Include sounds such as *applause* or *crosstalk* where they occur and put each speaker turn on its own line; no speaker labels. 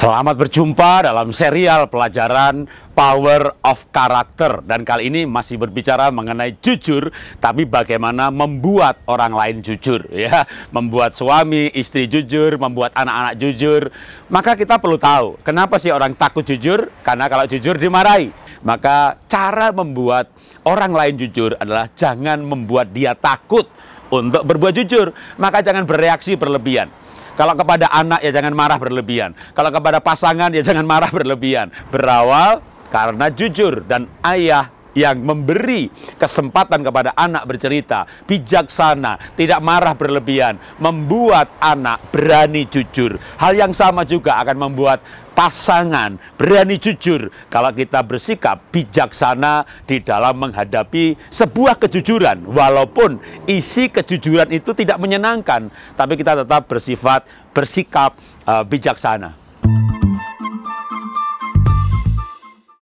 Selamat berjumpa dalam serial pelajaran Power of Character. Dan kali ini masih berbicara mengenai jujur tapi bagaimana membuat orang lain jujur *laughs* ya. Membuat suami istri jujur membuat anak-anak jujur. Maka kita perlu tahu kenapa sih orang takut jujur? Karena kalau jujur dimarahi. Maka cara membuat orang lain jujur adalah jangan membuat dia takut untuk berbuat jujur. Maka jangan bereaksi berlebihan kalau kepada anak ya jangan marah berlebihan. Kalau kepada pasangan ya jangan marah berlebihan. Berawal karena jujur dan ayah yang memberi kesempatan kepada anak bercerita, bijaksana, tidak marah berlebihan, membuat anak berani jujur. Hal yang sama juga akan membuat pasangan berani jujur kalau kita bersikap bijaksana di dalam menghadapi sebuah kejujuran walaupun isi kejujuran itu tidak menyenangkan tapi kita tetap bersifat bersikap uh, bijaksana